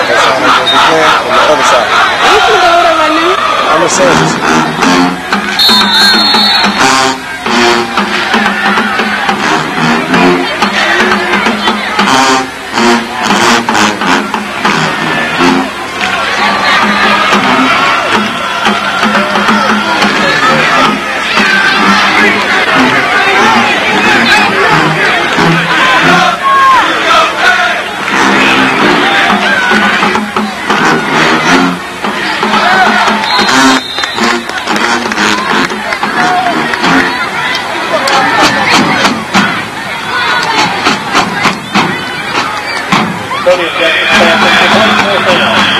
Obrigado. Cody Jackson, 54 down.